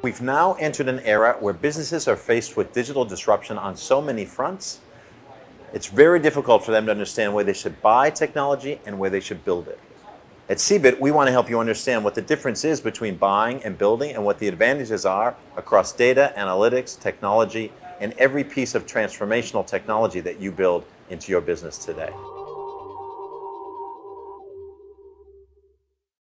We've now entered an era where businesses are faced with digital disruption on so many fronts. It's very difficult for them to understand where they should buy technology and where they should build it. At CeBIT, we want to help you understand what the difference is between buying and building and what the advantages are across data, analytics, technology, and every piece of transformational technology that you build into your business today.